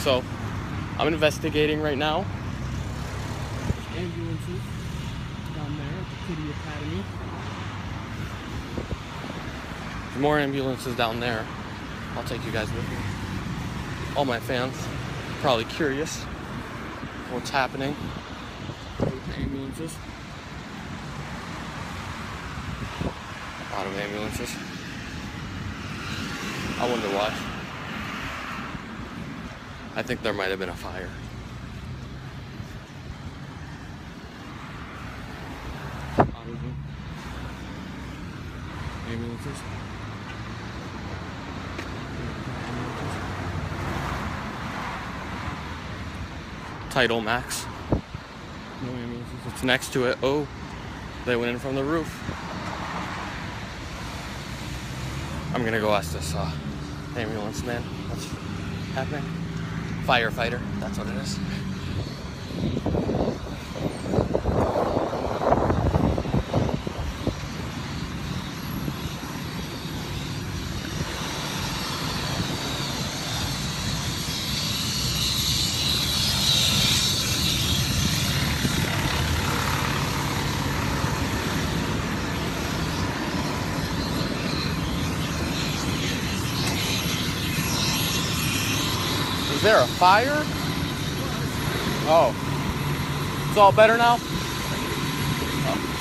So I'm investigating right now. Ambulances down there at the Kiddie Academy. There's more ambulances down there. I'll take you guys with me. All my fans probably curious what's happening ambulances. A lot of ambulances. I wonder why. I think there might have been a fire. Ambulances. TitleMax. No ambulances. It's next to it. Oh, they went in from the roof. I'm gonna go ask this uh, ambulance man what's happening. Firefighter, that's what it is. Is there a fire? Oh. It's all better now?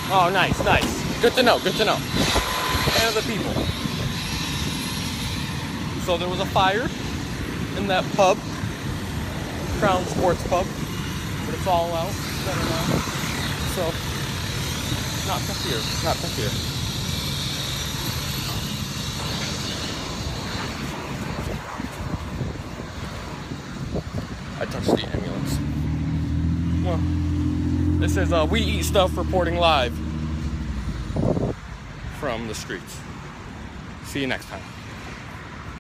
Oh, nice, nice. Good to know, good to know. And the people. So there was a fire in that pub, Crown Sports Pub, but it's all out, better now. So, not to fear, not to fear. The ambulance. Well, this is uh, We Eat Stuff reporting live from the streets. See you next time.